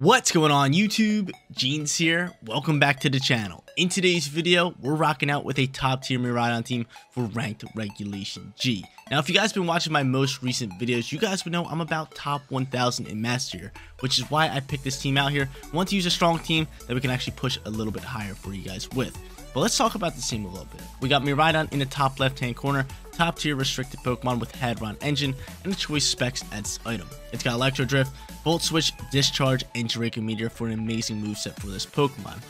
What's going on YouTube? Jeans here. Welcome back to the channel. In today's video, we're rocking out with a top tier Miraidon team for ranked regulation G. Now, if you guys have been watching my most recent videos, you guys would know I'm about top 1000 in Master which is why I picked this team out here. I want to use a strong team that we can actually push a little bit higher for you guys with. But let's talk about this team a little bit. We got Miraidon in the top left hand corner, top tier restricted Pokemon with Hadron Engine, and the choice specs as item. It's got Electro Drift, Volt Switch, Discharge, and Draco Meteor for an amazing moveset for this Pokemon.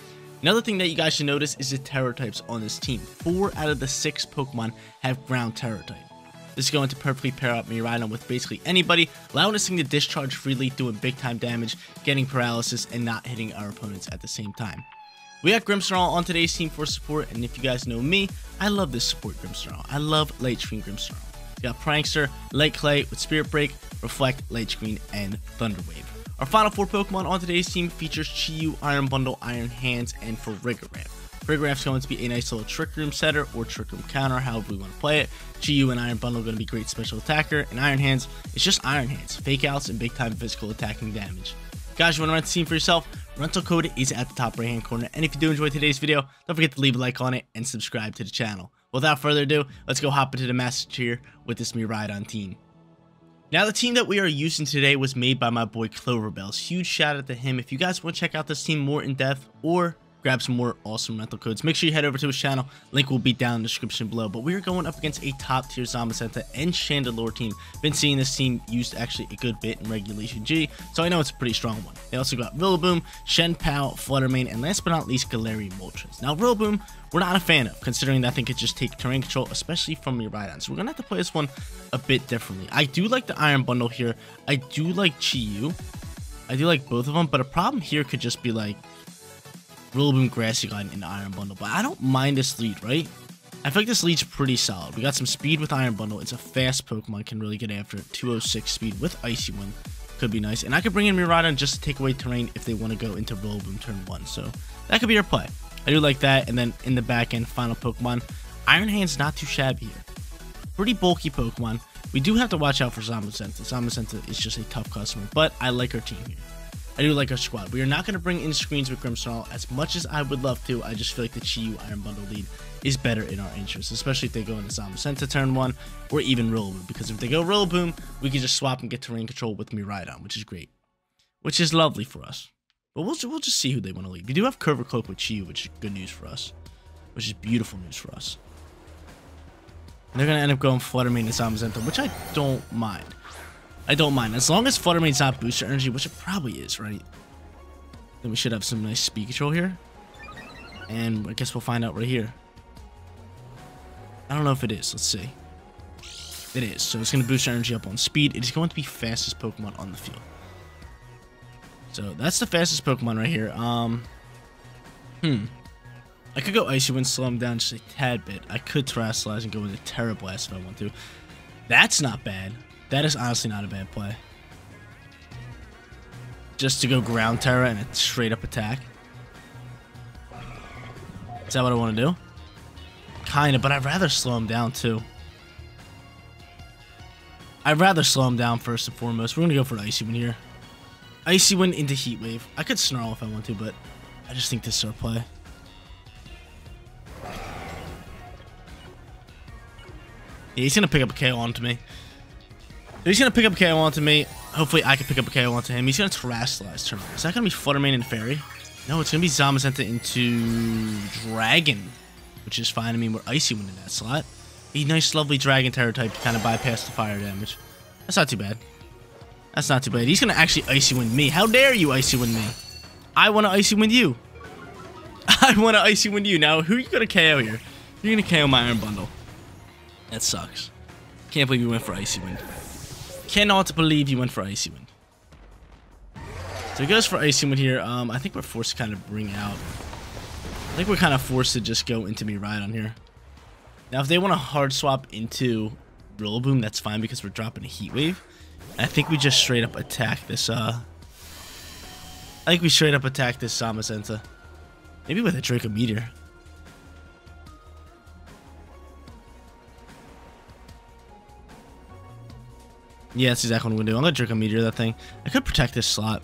Another thing that you guys should notice is the Tera types on this team. Four out of the six Pokemon have ground Tera type. This is going to perfectly pair up Miraidon with basically anybody, allowing us to discharge freely, doing big time damage, getting paralysis, and not hitting our opponents at the same time. We got Grimmsnarl on today's team for support, and if you guys know me, I love this support Grimmsnarl. I love Light Screen Grimmsnarl. We got Prankster, Light Clay with Spirit Break, Reflect, Light Screen, and Thunder Wave. Our final four Pokemon on today's team features Chi-Yu, Iron Bundle, Iron Hands, and Farigiraf. Farigiraf's going to be a nice little Trick Room setter or Trick Room counter, however we want to play it. Chi-Yu and Iron Bundle are going to be great special attacker, and Iron Hands is just Iron Hands, fake outs, and big time physical attacking damage. Guys, you want to run the team for yourself? Rental code is at the top right hand corner, and if you do enjoy today's video, don't forget to leave a like on it and subscribe to the channel. Without further ado, let's go hop into the Master Tier with this Miraidon team. Now, the team that we are using today was made by my boy Cloverbells. Huge shout out to him. If you guys want to check out this team more in depth or grab some more awesome rental codes, make sure you head over to his channel. Link will be down in the description below. But we are going up against a top tier Zamazenta and Chandelure team. Been seeing this team used actually a good bit in Regulation G, so I know it's a pretty strong one. They also got Rillaboom, Chien-Pao, Fluttermane, and last but not least, Galarian Moltres. Now, Rillaboom, we're not a fan of, considering that thing could just take terrain control, especially from your hand. So we're going to have to play this one a bit differently. I do like the Iron Bundle here. I do like Chi-Yu. I do like both of them, but a problem here could just be like Rillaboom, Grassy Glide, and Iron Bundle. But I don't mind this lead, right? I like this lead's pretty solid. We got some speed with Iron Bundle. It's a fast Pokemon, can really get after it. 206 speed with Icy Wind could be nice. And I could bring in Miraidon just to take away terrain if they want to go into Rillaboom turn 1. So that could be our play. I do like that. And then in the back end, final Pokemon. Iron Hand's not too shabby here. Pretty bulky Pokemon. We do have to watch out for Zamazenta. Zamazenta is just a tough customer, but I like our team here. I do like our squad. We are not going to bring in screens with Grimmsnarl as much as I would love to. I just feel like the Chi-Yu Iron Bundle lead is better in our interest, especially if they go into Zamazenta turn 1 or even Rillaboom. Because if they go Rillaboom, we can just swap and get terrain control with Miraidon, which is great. Which is lovely for us. But we'll, we'll just see who they want to lead. We do have Covert Cloak with Chi-Yu, which is good news for us. Which is beautiful news for us. And they're going to end up going Fluttermane and Zamazenta, which I don't mind. I don't mind. As long as Fluttermane's not booster energy, which it probably is, right? Then we should have some nice speed control here. And I guess we'll find out right here. I don't know if it is. Let's see. It is. So it's going to boost our energy up on speed. It is going to be fastest Pokemon on the field. So that's the fastest Pokemon right here. Um, Hmm. I could go Icy Wind, slow him down just a tad bit. I could Terastallize and go into Tera Blast if I want to. That's not bad. That is honestly not a bad play. Just to go ground Tera and a straight up attack. Is that what I want to do? Kinda, but I'd rather slow him down too. I'd rather slow him down first and foremost. We're gonna go for Icy Wind here. Icy Wind into Heat Wave. I could Snarl if I want to, but I just think this is our play. He's gonna pick up a KO onto me. He's gonna pick up KO onto me. Hopefully I can pick up a KO onto him. He's gonna Terastallize turn. Is that gonna be Fluttermane and Fairy? No, it's gonna be Zamazenta into Dragon. Which is fine. I mean, we're Icy Wind in that slot. A nice, lovely Dragon Tera type to kind of bypass the fire damage. That's not too bad. That's not too bad. He's gonna actually Icy Wind me. How dare you Icy Wind me? I wanna Icy Wind you. I wanna Icy Wind you. Now, who are you gonna KO here? You're gonna KO my Iron Bundle. That sucks. Can't believe you went for Icy Wind. Cannot believe you went for Icy Wind. So he goes for Icy Wind here. Um, I think we're forced to kind of bring out... I think we're kind of forced to just go into Miraidon here. Now, if they want to hard swap into Rillaboom, that's fine because we're dropping a Heat Wave. I think we just straight up attack this, uh... I think we straight up attack this Zamazenta. Maybe with a Draco Meteor. Yeah, that's exactly what I'm going to do. I'm going to Draco Meteor that thing. I could protect this slot.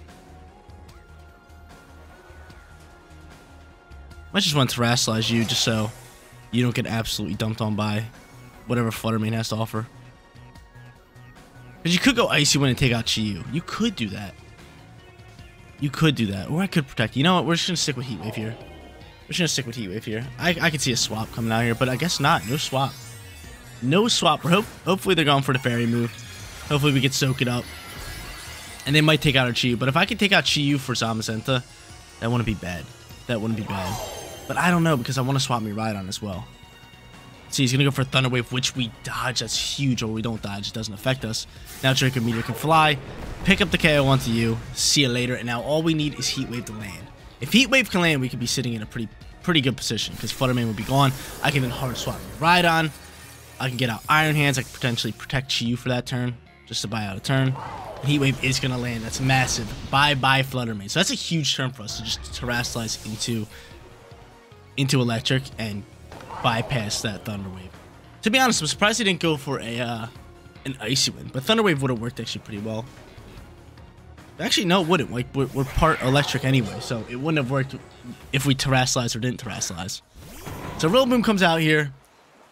I just want to terastallize you just so you don't get absolutely dumped on by whatever Fluttermane has to offer. Because you could go Icy Wind and take out Chi-Yu. You could do that. You could do that. Or I could protect. You know what? We're just going to stick with Heat Wave here. We're just going to stick with Heat Wave here. I, I could see a swap coming out here, but I guess not. No swap. No swap. Hope, hopefully they're going for the Fairy move. Hopefully we can soak it up. And they might take out our Chi-Yu. But if I could take out Chi-Yu for Zamazenta, that wouldn't be bad. That wouldn't be bad. But I don't know because I want to swap Miraidon as well. See, he's going to go for Thunder Wave, which we dodge. That's huge. Or we don't dodge. It doesn't affect us. Now Draco Meteor can fly. Pick up the KO onto you. See you later. And now all we need is Heat Wave to land. If Heat Wave can land, we could be sitting in a pretty pretty good position because Fluttermane would be gone. I can then hard swap Rhydon. I can get out Iron Hands. I can potentially protect Chi-Yu for that turn just to buy out a turn. Heat Wave is going to land. That's massive. Bye-bye Fluttermane. So that's a huge turn for us to just terastallize into, into Electric and bypass that Thunder Wave. To be honest, I'm surprised he didn't go for a uh, an Icy Wind, but Thunder Wave would have worked actually pretty well. Actually, no, it wouldn't. Like, we're, we're, part electric anyway, so it wouldn't have worked if we terastallize or didn't terastallize. So Rillaboom comes out here.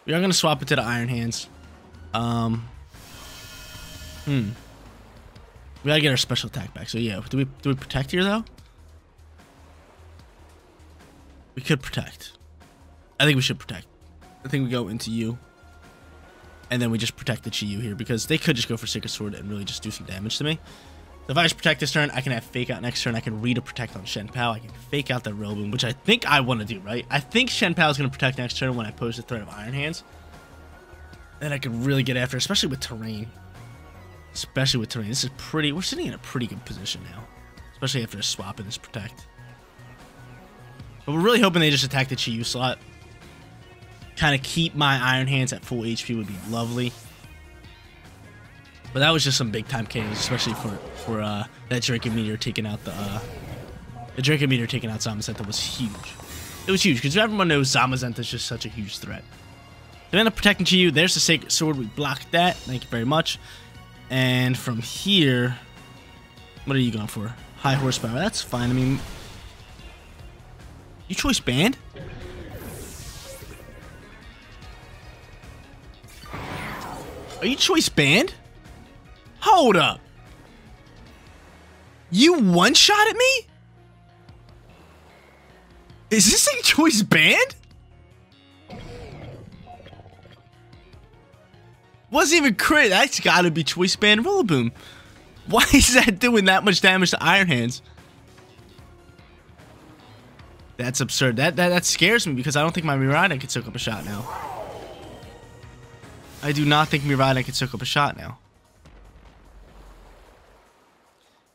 We are going to swap it to the Iron Hands. Um, hmm. We gotta get our special attack back. So yeah, do we do we protect here though? We could protect. I think we should protect. I think we go into you. And then we just protect the Chi-Yu here because they could just go for Sacred Sword and really just do some damage to me. So if I just protect this turn, I can have Fake Out next turn. I can read a Protect on Chien-Pao. I can Fake Out that Rillaboom, which I think I want to do, right? I think Chien-Pao is going to protect next turn when I pose the threat of Iron Hands. Then I can really get after, especially with Terrain. Especially with terrain. This is pretty... We're sitting in a pretty good position now. Especially after swapping this protect. But we're really hoping they just attack the Chi-Yu slot. Kind of keep my Iron Hands at full HP would be lovely. But that was just some big time KOs, especially for for uh, that Draco Meteor taking out the uh, the Draco Meteor taking out Zamazenta was huge. It was huge because everyone knows Zamazenta is just such a huge threat. They end up protecting Chi-Yu. There's the Sacred Sword. We blocked that. Thank you very much. And from here, what are you going for? High horsepower. That's fine. I mean, you choice band? Are you choice band? Hold up. You one shot at me? Is this a choice band? Wasn't even crit. That's gotta be Choice Band Rillaboom. Why is that doing that much damage to Iron Hands? That's absurd. That, that that scares me because I don't think my Miraidon can soak up a shot now. I do not think Miraidon can soak up a shot now.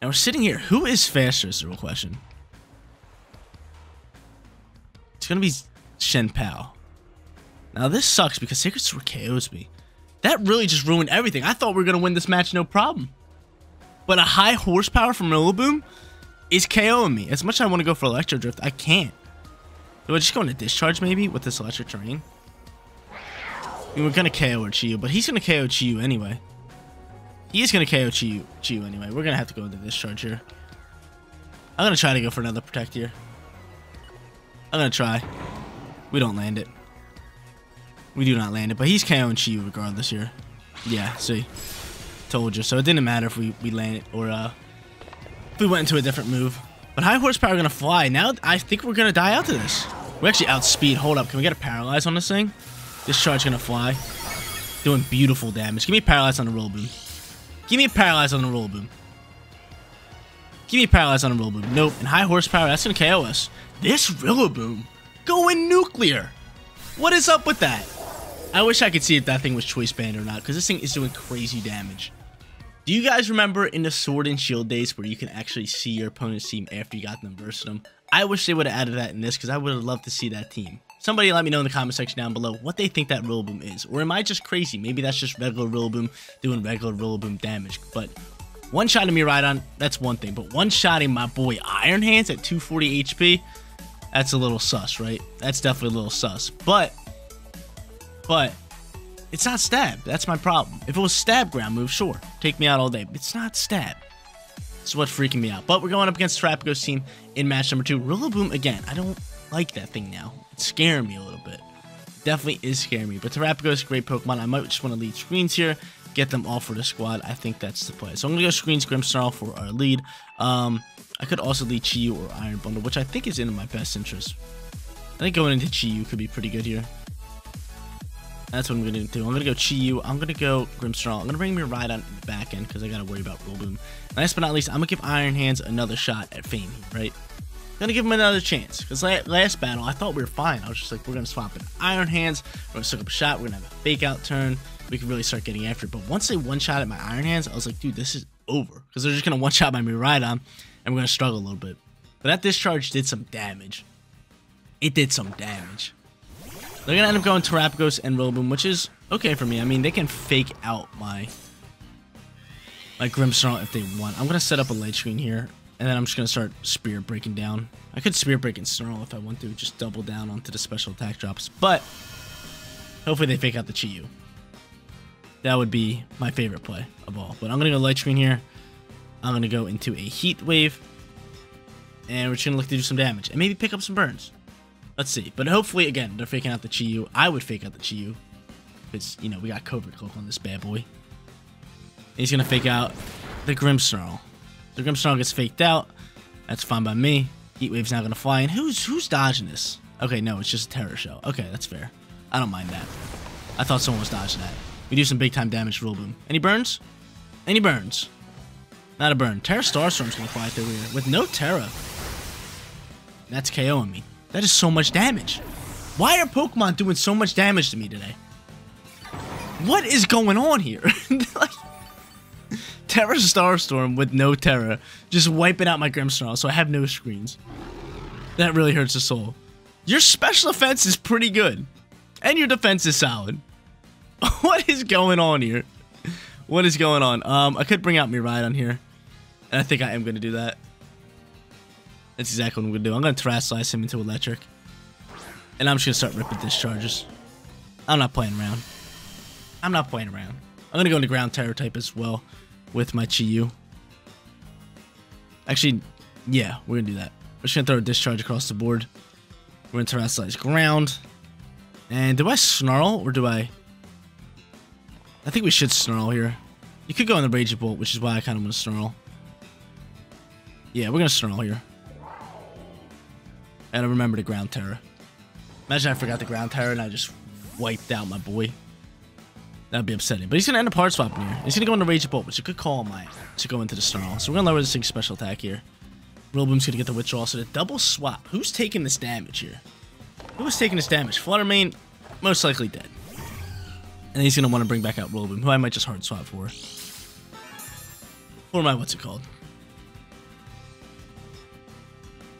Now we're sitting here. Who is faster is the real question. It's gonna be Chien-Pao. Now this sucks because Sacred Sword KOs me. That really just ruined everything. I thought we were going to win this match no problem. But a high horsepower from Rillaboom is KOing me. As much as I want to go for Electro Drift, I can't. Do I just go into Discharge maybe with this Electric Terrain? I mean, we're going to KO or Chi-Yu, but he's going to KO Chi-Yu anyway. He is going to KO Chi-Yu, Chi-Yu anyway. We're going to have to go into Discharge here. I'm going to try to go for another Protect here. I'm going to try. We don't land it. We do not land it, but he's KOing Chi regardless here. Yeah, see. Told you. So it didn't matter if we, we landed or uh, if we went into a different move. But high horsepower going to fly. Now I think we're going to die out to this. We're actually outspeed. Hold up. Can we get a paralyze on this thing? Discharge going to fly. Doing beautiful damage. Give me a paralyze on the Rillaboom. Give me a paralyze on the Rillaboom. Give me a paralyze on the Rillaboom. Nope. And high horsepower, that's going to KO us. This Rillaboom going nuclear. What is up with that? I wish I could see if that thing was choice band or not, because this thing is doing crazy damage. Do you guys remember in the Sword and Shield days where you can actually see your opponent's team after you got them versus them? I wish they would have added that in this, because I would have loved to see that team. Somebody let me know in the comment section down below what they think that Rillaboom is. Or am I just crazy? Maybe that's just regular Rillaboom doing regular Rillaboom damage. But one shot of Miraidon, that's one thing. But one shotting my boy Iron Hands at 240 HP, that's a little sus, right? That's definitely a little sus. But but it's not stab. That's my problem. If it was stab ground move, sure. Take me out all day. But it's not stab. Is what's freaking me out. But we're going up against Terapagos' team in match number two. Rillaboom again. I don't like that thing now. It's scaring me a little bit. Definitely is scaring me. But Terapagos, great Pokemon. I might just want to lead screens here, get them all for the squad. I think that's the play. So I'm going to go screens Grimmsnarl for our lead. Um, I could also lead Chi-Yu or Iron Bundle, which I think is in my best interest. I think going into Chi-Yu could be pretty good here. That's what I'm to do. I'm to go Chi-Yu. I'm to go Grimmsnarl. I'm to bring in the back end because I got to worry about Rillaboom. Last but not least, I'm to give Iron Hands another shot at Fame, right? To give him another chance because last battle, I thought we were fine. I was just like, we're to swap in Iron Hands. We're to suck up a shot. We're to have a fake out turn. We can really start getting after it. But once they one shot at my Iron Hands, I was like, dude, this is over because they're just to one shot my Miraidon and we're to struggle a little bit. But that discharge did some damage. It did some damage. They're going to end up going Terapagos and Rillaboom, which is okay for me. I mean, they can fake out my my Grimmsnarl if they want. I'm going to set up a light screen here, and then I'm just going to start Spirit Breaking down. I could Spirit Break and Snarl if I want to, just double down onto the special attack drops, but hopefully they fake out the Chi-Yu. That would be my favorite play of all. But I'm going to go light screen here. I'm going to go into a Heat Wave, and we're just going to look to do some damage, and maybe pick up some burns. Let's see. But hopefully, again, they're faking out the Chi-Yu. I would fake out the Chi-Yu. Because, you know, we got Covert Cloak on this bad boy. he's going to fake out the Grimmsnarl. The Grimmsnarl gets faked out. That's fine by me. Heat Wave's not going to fly. And who's who's dodging this? Okay, no, it's just a Tera Shell. Okay, that's fair. I don't mind that. I thought someone was dodging that. We do some big time damage to Rillaboom. Any burns? Any burns? Not a burn. Tera Starstorm's going to fly through here with no Tera. That's KOing me. That is so much damage. Why are Pokemon doing so much damage to me today? What is going on here? like, Tera Starstorm with no Tera, just wiping out my Grimmsnarl, so I have no screens. That really hurts the soul. Your special offense is pretty good, and your defense is solid. what is going on here? What is going on? Um, I could bring out Miraidon here, and I think I am going to do that. That's exactly what I'm to do. I'm to Terastallize him into Electric. And I'm just to start ripping discharges. I'm not playing around. I'm not playing around. I'm to go into Ground Tera type as well with my Chi-Yu. Actually, yeah, we're to do that. We're just to throw a discharge across the board. We're to Terastallize Ground. And do I Snarl or do I... I think we should Snarl here. You could go on the Rage Bolt, which is why I kind of want to Snarl. Yeah, we're to Snarl here. And I remember the ground Tera. Imagine I forgot the ground Tera and I just wiped out my boy. That'd be upsetting. But he's gonna end up hard swapping here. He's gonna go into Rage Bolt, which is a good call on my to go into the Snarl. So we're gonna lower this thing's special attack here. Rillaboom's gonna get the withdrawal. So the double swap. Who's taking this damage here? Who's taking this damage? Fluttermane, most likely dead. And he's gonna want to bring back out Rillaboom, who I might just hard swap for. For my what's it called?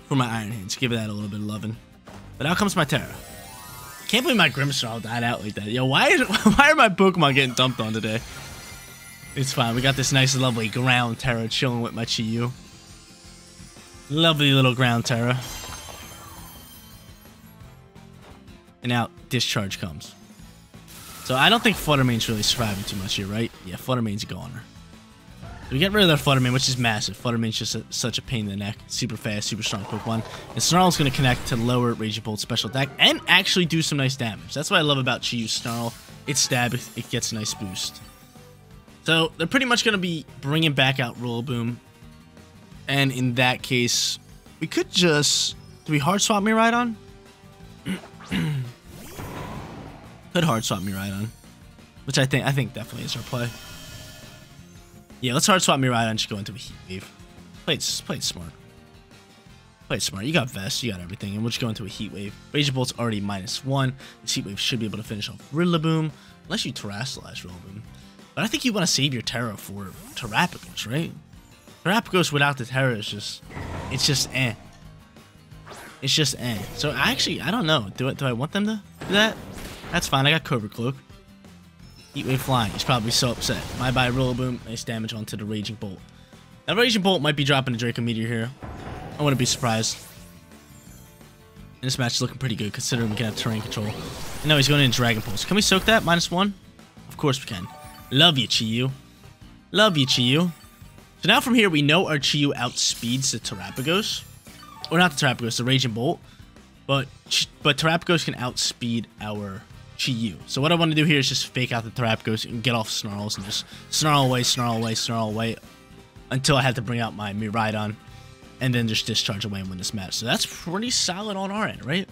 For my Iron Hands. Give that a little bit of loving. But out comes my Tera. Can't believe my Grimmsnarl died out like that. Yo, why is why are my Pokemon getting dumped on today? It's fine. We got this nice, lovely ground Tera chilling with my Chi-Yu. Lovely little ground Tera. And now discharge comes. So I don't think Fluttermane's really surviving too much here, right? Yeah, Fluttermane's a goner. We get rid of their Fluttermane, which is massive. Fluttermane's just a, such a pain in the neck. Super fast, super strong Pokemon. And Snarl's going to connect to lower Raging Bolt special attack and actually do some nice damage. That's what I love about Chi-Yu Snarl. It's stab, it gets a nice boost. So they're pretty much going to be bringing back out Rillaboom. And in that case, we could just... Do we hard swap Miraidon? could hard swap Miraidon. Which I think I think definitely is our play. Yeah, let's hard swap Mirai and just go into a Heat Wave. Played, played smart. Played smart. You got Vest, you got everything, and we'll just go into a Heat Wave. Rage Bolt's already minus one. This Heat Wave should be able to finish off Rillaboom, unless you Terastallize Rillaboom. But I think you want to save your Tera for Terapagos, right? Terapagos without the Tera is just, it's just eh. It's just eh. So actually, I don't know. Do I, do I want them to do that? That's fine. I got Covert Cloak. Heatwave flying. He's probably so upset. My bye Rillaboom. Nice damage onto the Raging Bolt. That Raging Bolt might be dropping a Draco Meteor here. I wouldn't be surprised. And this match is looking pretty good considering we can have terrain control. Now he's going in Dragon Pulse. Can we soak that? Minus one? Of course we can. Love you, Chi-Yu. Love you, Chi-Yu. So now from here, we know our Chi-Yu outspeeds the Terapagos. Or not the Terapagos, the Raging Bolt. But but Terapagos can outspeed our Chi-Yu. So what I want to do here is just fake out the Terapagos and get off Snarls and just snarl away, snarl away, snarl away until I had to bring out my Miraidon and then just discharge away and win this match. So that's pretty solid on our end, right?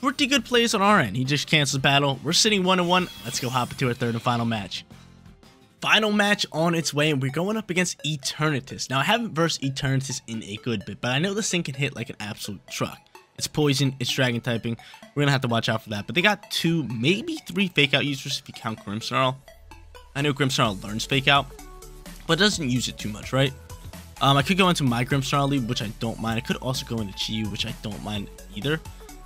Pretty good plays on our end. He just cancels battle. We're sitting one and one. Let's go hop into our third and final match. Final match on its way, and we're going up against Eternatus. Now, I haven't versed Eternatus in a good bit, but I know this thing can hit like an absolute truck. It's poison, it's dragon typing. We're gonna have to watch out for that. But they got two, maybe three fake out users if you count Grimmsnarl. I know Grimmsnarl learns fake out, but doesn't use it too much, right? Um, I could go into my Grimmsnarl lead, which I don't mind. I could also go into Chi-Yu, which I don't mind either.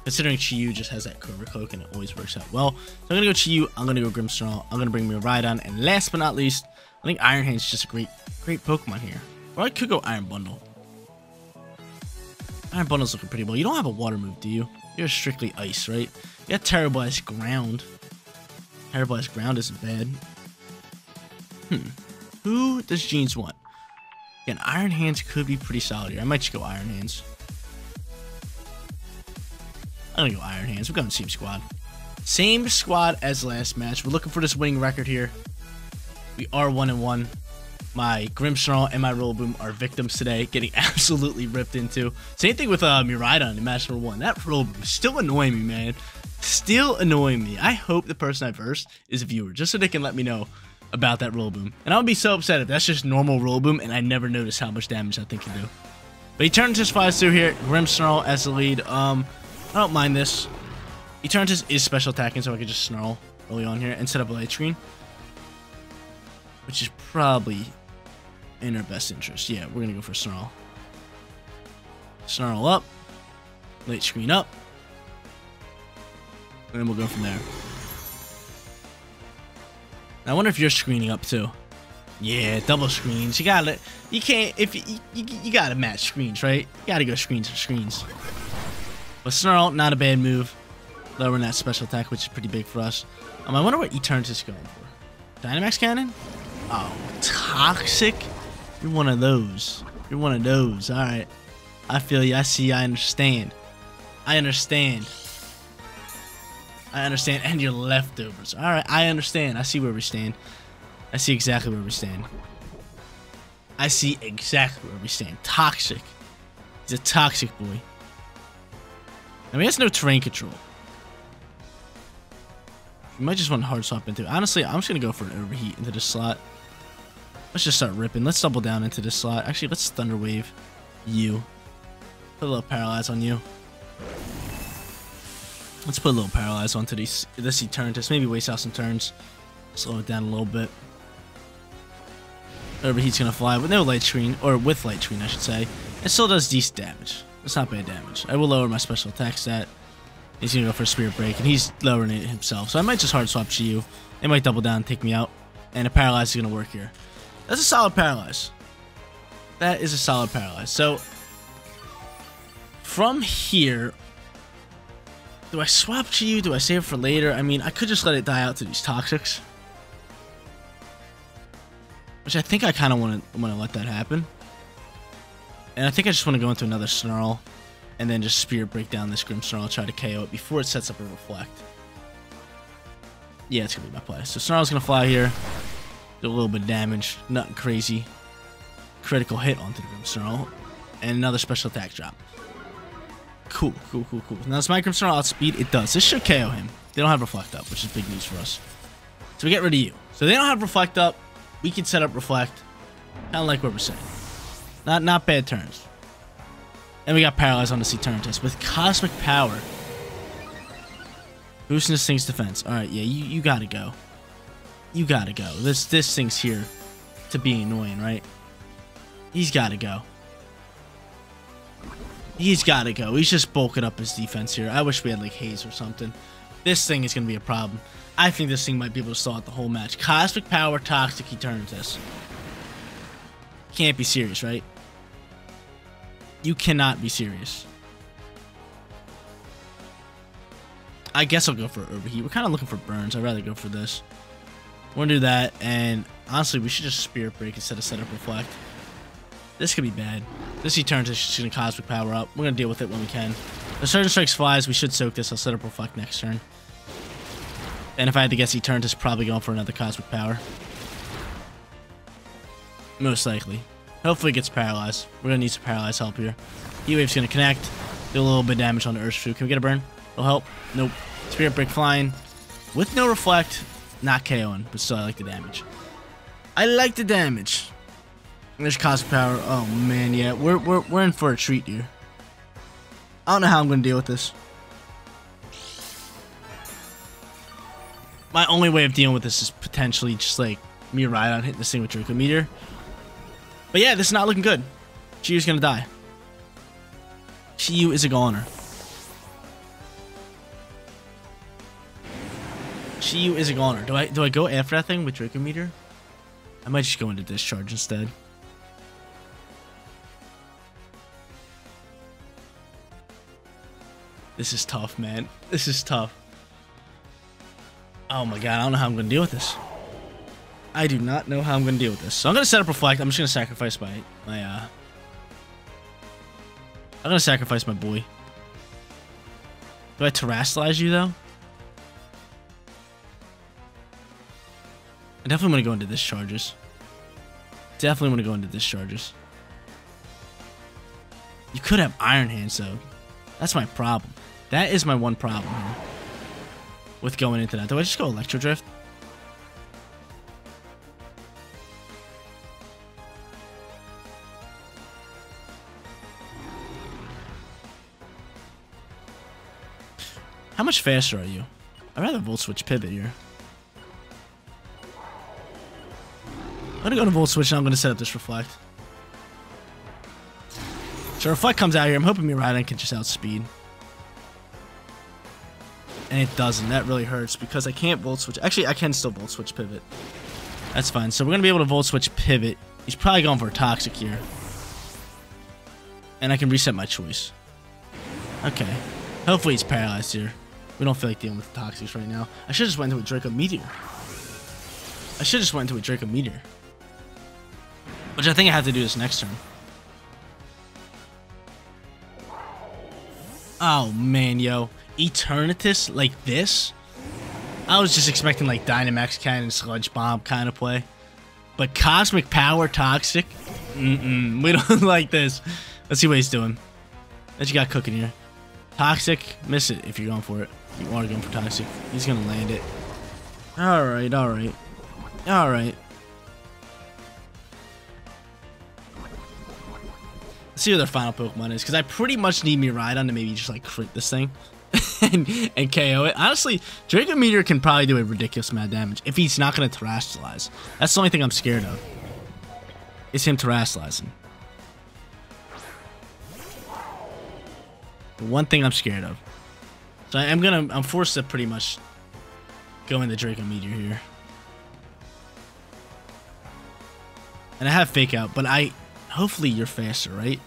Considering Chi-Yu just has that cover Cloak and it always works out well. So I'm gonna go Chi-Yu, I'm gonna go Grimmsnarl, I'm gonna bring Miraidon, and last but not least, I think Iron Hand's is just a great, great Pokemon here. Or I could go Iron Bundle. Iron Bundle's looking pretty well. You don't have a water move, do you? You're strictly ice, right? You got Tera Blast Ground. Tera Blast Ground isn't bad. Hmm. Who does Jeans want? Again, Iron Hands could be pretty solid here. I might just go Iron Hands. I'm gonna go Iron Hands. We're going same squad. Same squad as last match. We're looking for this winning record here. We are one and one. My Grimmsnarl and my Rillaboom are victims today, getting absolutely ripped into. Same thing with uh, Miraidon in match number one. That Rillaboom is still annoying me, man. Still annoying me. I hope the person I versed is a viewer, just so they can let me know about that Rillaboom. And I'll be so upset if that's just normal Rillaboom and I never noticed how much damage that thing can do. But he turns his flies through here. Grimmsnarl as the lead. Um, I don't mind this. Eternatus is special attacking, so I could just snarl early on here and set up a light screen. Which is probably in our best interest. Yeah, we're going to go for snarl. Snarl up. Light screen up. And then we'll go from there. I wonder if you're screening up too. Yeah, double screens. You gotta, you can't, if you, you, you gotta match screens, right? You gotta go screens for screens. But Snarl, not a bad move. Lowering that special attack, which is pretty big for us. Um, I wonder what Eternatus is going for. Dynamax Cannon? Oh, Toxic? You're one of those. You're one of those. Alright. I feel you. I see. I understand. I understand. I understand. And your leftovers. Alright, I understand. I see where we stand. I see exactly where we stand. I see exactly where we stand. Toxic. He's a toxic boy. I mean, that's no terrain control. You might just want to hard swap into. Honestly, I'm just going to go for an overheat into this slot. Let's just start ripping. Let's double down into this slot. Actually, let's Thunder Wave you. Put a little Paralyze on you. Let's put a little Paralyze onto these, this Eternatus. Maybe waste out some turns. Slow it down a little bit. Overheat's to fly with no light screen, or with light screen, I should say. It still does decent damage. It's not bad damage. I will lower my special attack stat. He's to go for a Spirit Break, and he's lowering it himself. So I might just hard swap Chi-Yu. It might double down and take me out. And a Paralyze is to work here. That's a solid Paralyze. That is a solid Paralyze. So, from here, do I swap to you? Do I save it for later? I mean, I could just let it die out to these Toxics. Which I think I kind of want to want to let that happen. And I think I just want to go into another Snarl. And then just Spirit Break down this Grimmsnarl. Try to KO it before it sets up a Reflect. Yeah, it's going to be my play. So Snarl's going to fly here. A little bit of damage. Nothing crazy. Critical hit onto the Grimmsnarl. And another special attack drop. Cool, cool, cool, cool. Now does my Grimmsnarl outspeed? It does. This should KO him. They don't have Reflect up, which is big news for us. So we get rid of you. So they don't have Reflect up. We can set up Reflect. Kind of like what we're saying. Not not bad turns. And we got Paralyzed on the Eternatus with Cosmic Power. Boosting this thing's defense. Alright, yeah, you, you gotta go. You gotta go. This this thing's here to be annoying, right? He's gotta go. He's gotta go. He's just bulking up his defense here. I wish we had like Haze or something. This thing is gonna be a problem. I think this thing might be able to stall out the whole match. Cosmic Power, Toxic Eternatus. Can't be serious, right? You cannot be serious. I guess I'll go for Overheat. We're kind of looking for Burns. I'd rather go for this. We're to do that, and honestly, we should just Spirit Break instead of Set Up Reflect. This could be bad. This Eternatus is just to Cosmic Power up. We're to deal with it when we can. The Surging Strikes flies. We should soak this. I'll set up Reflect next turn. And if I had to guess, he turned, is probably going for another Cosmic Power. Most likely. Hopefully it gets paralyzed. We're to need some paralyzed help here. Heat Wave's going to connect. Do a little bit of damage on the Urshifu. Can we get a burn? It'll help. Nope. Spirit Break flying. With no Reflect. Not KOing, but still I like the damage. I like the damage. There's Cosmic Power. Oh, man, yeah. We're, we're, we're in for a treat here. I don't know how I'm to deal with this. My only way of dealing with this is potentially just like Miraidon hitting this thing with Draco Meteor. But yeah, this is not looking good. Chi-Yu's gonna die. Chi-Yu is a goner. Chi-Yu is a goner. Do I do I go after that thing with Draco Meteor? I might just go into discharge instead. This is tough, man. This is tough. Oh my god, I don't know how I'm going to deal with this. I do not know how I'm going to deal with this. So I'm going to set up Reflect. I'm just going to sacrifice my, my, uh... I'm going to sacrifice my boy. Do I terastallize you, though? I definitely want to go into discharges. Definitely want to go into discharges. You could have Iron Hands, though. That's my problem. That is my one problem here. With going into that. Do I just go Electro Drift? How much faster are you? I'd rather Volt Switch Pivot here. I'm gonna go to Volt Switch and I'm gonna set up this Reflect. So Reflect comes out here. I'm hoping Miraidon can just outspeed. And it doesn't. That really hurts because I can't Volt Switch. Actually, I can still Volt Switch Pivot. That's fine. So we're to be able to Volt Switch Pivot. He's probably going for a Toxic here. And I can reset my choice. Okay. Hopefully he's paralyzed here. We don't feel like dealing with Toxics right now. I should just went into a Draco Meteor. I should just went into a Draco Meteor. Which I think I have to do this next turn. Oh, man, yo. Eternatus like this? I was just expecting like Dynamax Cannon, Sludge Bomb kind of play. But Cosmic Power Toxic? Mm-mm. We don't like this. Let's see what he's doing. What you got cooking here? Toxic? Miss it if you're going for it. You are going for Toxic. He's going to land it. Alright, alright. Alright. See what their final Pokemon is. Because I pretty much need Miraidon to maybe just like crit this thing. and, and KO it. Honestly, Draco Meteor can probably do a ridiculous amount of damage if he's not going to Terastallize. That's the only thing I'm scared of. Is him Terastallizing. The one thing I'm scared of. So I am gonna, I'm forced to pretty much go into Draco Meteor here. And I have Fake Out, but I, hopefully you're faster, right?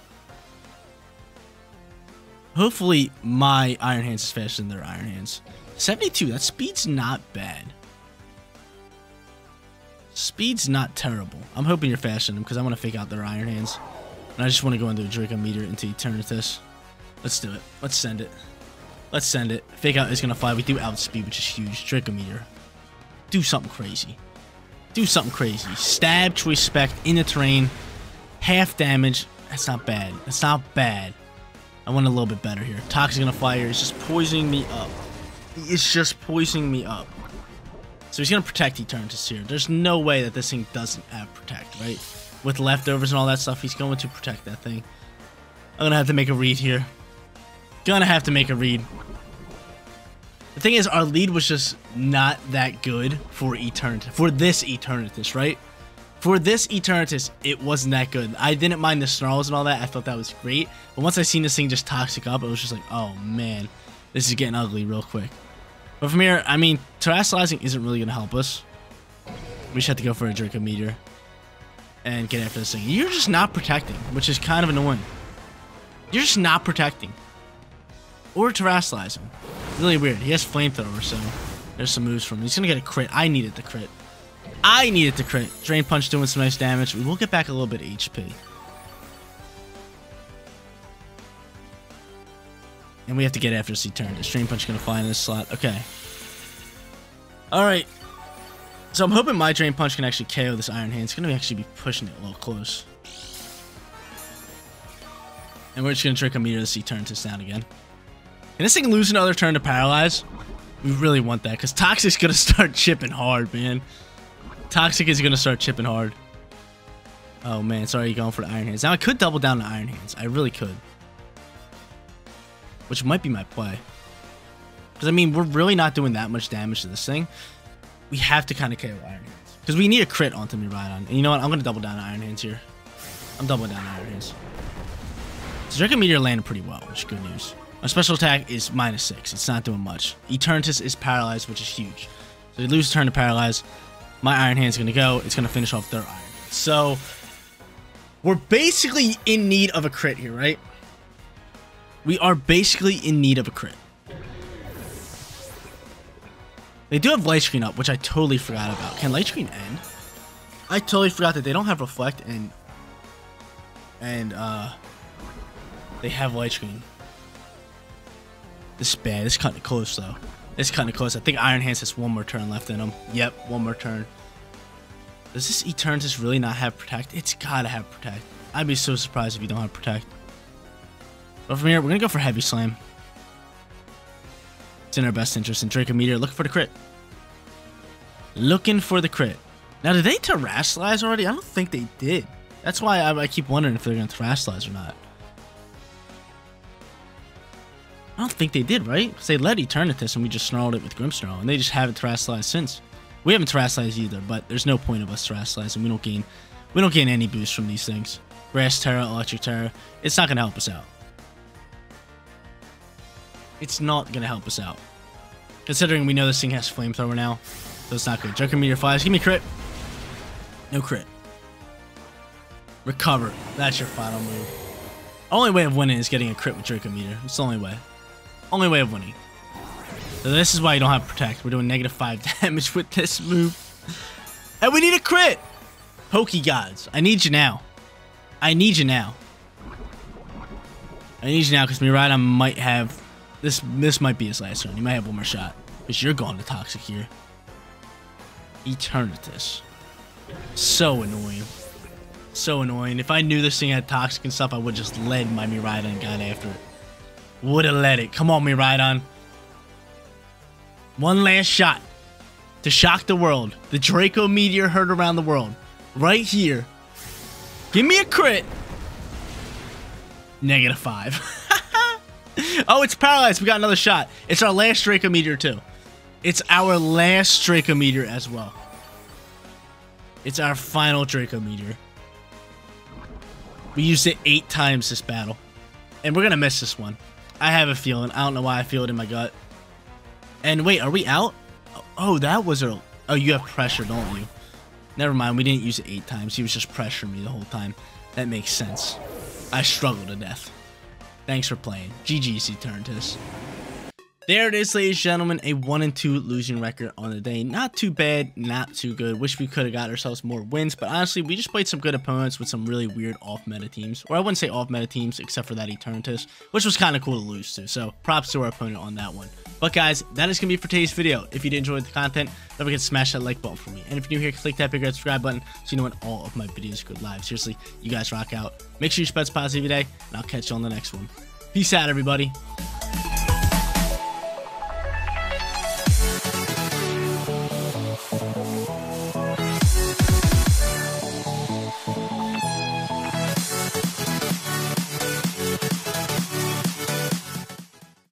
Hopefully my Iron Hands is faster than their Iron Hands. 72, that speed's not bad. Speed's not terrible. I'm hoping you're faster than them because I want to fake out their Iron Hands. And I just want to go into a Draco Meteor into Eternatus. Let's do it. Let's send it. Let's send it. Fake out is going to fly. We do outspeed, which is huge. Draco Meteor. Do something crazy. Do something crazy. Stab, Choice Specs, in the terrain. Half damage. That's not bad. That's not bad. I want a little bit better here. Toxic on fire is just poisoning me up. It's just poisoning me up. So he's going to protect Eternatus here. There's no way that this thing doesn't have protect, right? With leftovers and all that stuff, he's going to protect that thing. I'm going to have to make a read here. Gonna have to make a read. The thing is, our lead was just not that good for Eternatus. For this Eternatus, right? For this Eternatus, it wasn't that good. I didn't mind the snarls and all that. I thought that was great. But once I seen this thing just toxic up, it was just like, oh man, this is getting ugly real quick. But from here, I mean, terastallizing isn't really going to help us. We just have to go for a Draco Meteor and get after this thing. You're just not protecting, which is kind of annoying. You're just not protecting. Or terastallizing. Really weird. He has Flamethrower, so there's some moves from him. He's going to get a crit. I needed the crit. I needed to crit. Drain Punch doing some nice damage. We will get back a little bit of HP. And we have to get after this Eternatus. Drain Punch gonna fly in this slot. Okay. Alright. So I'm hoping my Drain Punch can actually KO this Iron Hand. It's gonna actually be pushing it a little close. And we're just gonna Draco Meteor this Eternatus down again. Can this thing lose another turn to Paralyze? We really want that, because Toxic's gonna start chipping hard, man. Toxic is gonna start chipping hard. Oh man, it's already going for the Iron Hands. Now I could double down the Iron Hands. I really could. Which might be my play. Because I mean, we're really not doing that much damage to this thing. We have to kind of KO Iron Hands. Because we need a crit onto Miraidon. And you know what? I'm going to double down to Iron Hands here. I'm doubling down Iron Hands. So Draco Meteor landed pretty well, which is good news. My special attack is minus 6. It's not doing much. Eternatus is paralyzed, which is huge. So we lose turn to paralyze. My Iron Hand's going to go. It's going to finish off their Iron. So we're basically in need of a crit here, right? We are basically in need of a crit. They do have light screen up, which I totally forgot about. Can light screen end? I totally forgot that they don't have reflect and and uh they have light screen. This is bad. Is kind of close though. Is kind of close. I think Iron Hands has one more turn left in him. Yep, one more turn. Does this Eternatus really not have Protect? It's gotta have Protect. I'd be so surprised if you don't have Protect. But from here, we're gonna go for Heavy Slam. It's in our best interest. And Draco Meteor looking for the crit. Looking for the crit. Now, did they Terastallize already? I don't think they did. That's why I, I keep wondering if they're gonna Terastallize or not. I don't think they did, right? Because they led Eternatus and we just snarled it with Grimmsnarl, and they just haven't Terastallized since. We haven't Terastallized either, but there's no point of us Terastallizing. We don't gain we don't gain any boost from these things. Grass Tera, Electric Tera, it's not gonna help us out. It's not gonna help us out. Considering we know this thing has Flamethrower now, so it's not good. Draco Meteor flies. Give me crit. No crit. Recover. That's your final move. Only way of winning is getting a crit with Draco Meteor. It's the only way. Only way of winning. This is why you don't have Protect. We're doing negative 5 damage with this move. And we need a crit! Pokey Gods, I need you now. I need you now. I need you now because Miraidon might have... This this might be his last turn. He might have one more shot. Because you're going to Toxic here. Eternatus. So annoying. So annoying. If I knew this thing had Toxic and stuff, I would just led my Miraidon and got after it. Would have let it. Come on, Miraidon. One last shot to shock the world. The Draco Meteor heard around the world. Right here. Give me a crit. Negative five. oh, it's paralyzed. We got another shot. It's our last Draco Meteor, too. It's our last Draco Meteor as well. It's our final Draco Meteor. We used it eight times this battle. And we're going to miss this one. I have a feeling. I don't know why I feel it in my gut. And wait, are we out? Oh, that was a... Oh, you have pressure, don't you? Never mind, we didn't use it eight times. He was just pressuring me the whole time. That makes sense. I struggled to death. Thanks for playing. GG's Eternatus. There it is, ladies and gentlemen, a 1 and 2 losing record on the day. Not too bad, not too good. Wish we could have got ourselves more wins, but honestly, we just played some good opponents with some really weird off-meta teams. Or I wouldn't say off-meta teams, except for that Eternatus, which was kind of cool to lose to. So props to our opponent on that one. But guys, that is going to be for today's video. If you did enjoy the content, don't forget to smash that like button for me. And if you're new here, click that big red subscribe button so you know when all of my videos go live. Seriously, you guys rock out. Make sure you spread positive every day, and I'll catch you on the next one. Peace out, everybody.